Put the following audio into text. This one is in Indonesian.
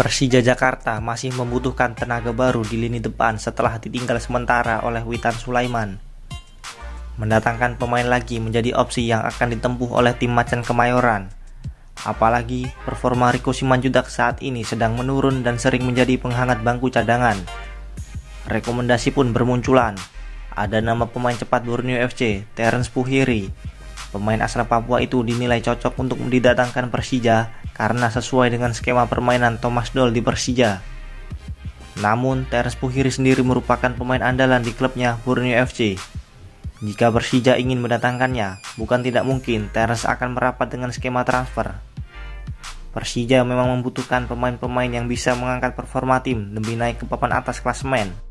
Persija Jakarta masih membutuhkan tenaga baru di lini depan setelah ditinggal sementara oleh Witan Sulaiman. Mendatangkan pemain lagi menjadi opsi yang akan ditempuh oleh tim Macan Kemayoran. Apalagi performa Riko Simanjudak saat ini sedang menurun dan sering menjadi penghangat bangku cadangan. Rekomendasi pun bermunculan. Ada nama pemain cepat Borneo FC, Terence Puhiri. Pemain asal Papua itu dinilai cocok untuk didatangkan Persija karena sesuai dengan skema permainan Thomas Doll di Persija. Namun, Terence Puhiri sendiri merupakan pemain andalan di klubnya Borneo FC. Jika Persija ingin mendatangkannya, bukan tidak mungkin Terence akan merapat dengan skema transfer. Persija memang membutuhkan pemain-pemain yang bisa mengangkat performa tim demi naik ke papan atas klasemen.